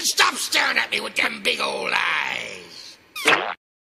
And stop staring at me with them big